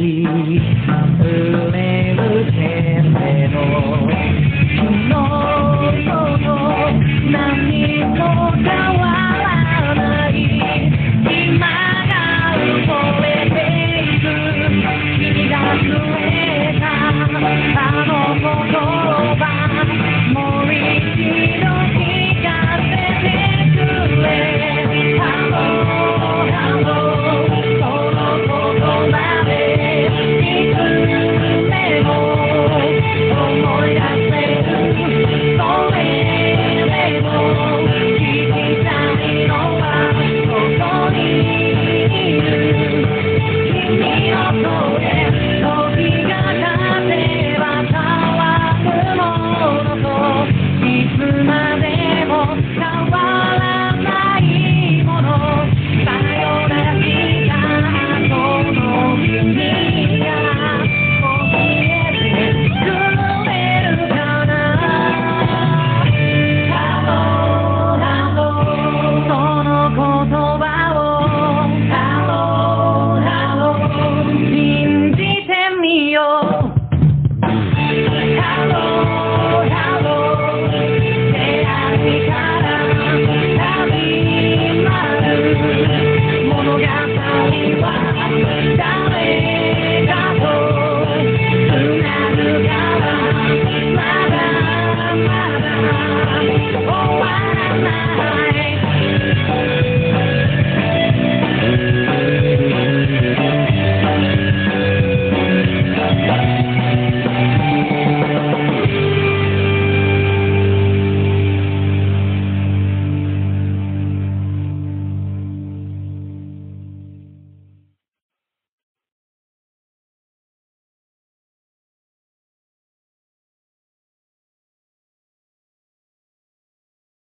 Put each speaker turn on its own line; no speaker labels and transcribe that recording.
You.